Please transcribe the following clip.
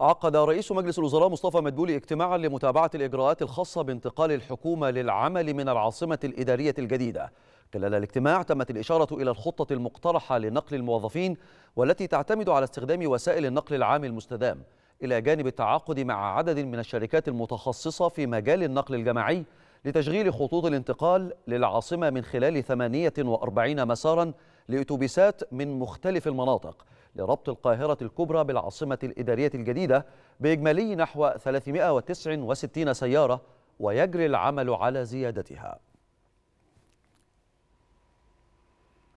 عقد رئيس مجلس الوزراء مصطفى مدبولي اجتماعا لمتابعة الإجراءات الخاصة بانتقال الحكومة للعمل من العاصمة الإدارية الجديدة. خلال الاجتماع تمت الإشارة إلى الخطة المقترحة لنقل الموظفين والتي تعتمد على استخدام وسائل النقل العام المستدام. إلى جانب التعاقد مع عدد من الشركات المتخصصة في مجال النقل الجماعي لتشغيل خطوط الانتقال للعاصمة من خلال 48 مسارا لأتوبيسات من مختلف المناطق. لربط القاهرة الكبرى بالعاصمة الإدارية الجديدة بإجمالي نحو 369 سيارة ويجري العمل على زيادتها.